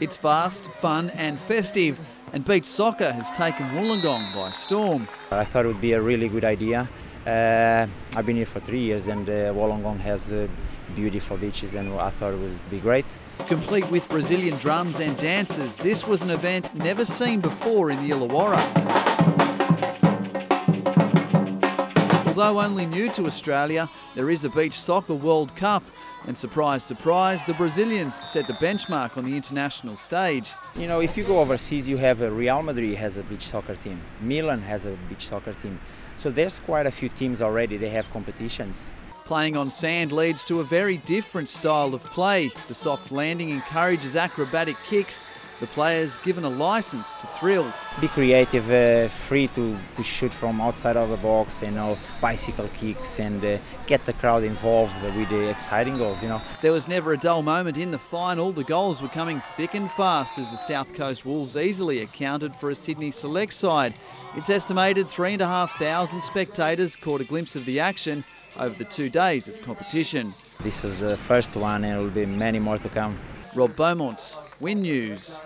It's fast, fun, and festive, and beach soccer has taken Wollongong by storm. I thought it would be a really good idea. Uh, I've been here for three years, and uh, Wollongong has uh, beautiful beaches, and I thought it would be great. Complete with Brazilian drums and dances, this was an event never seen before in the Illawarra. Although only new to Australia, there is a Beach Soccer World Cup. And surprise, surprise, the Brazilians set the benchmark on the international stage. You know, if you go overseas, you have a Real Madrid has a beach soccer team, Milan has a beach soccer team. So there's quite a few teams already. They have competitions. Playing on sand leads to a very different style of play. The soft landing encourages acrobatic kicks. The players given a license to thrill. Be creative, uh, free to, to shoot from outside of the box, you know, bicycle kicks and uh, get the crowd involved with the exciting goals, you know. There was never a dull moment in the final. The goals were coming thick and fast as the South Coast Wolves easily accounted for a Sydney select side. It's estimated 3,500 spectators caught a glimpse of the action over the two days of competition. This was the first one and there will be many more to come. Rob Beaumont, WIN News.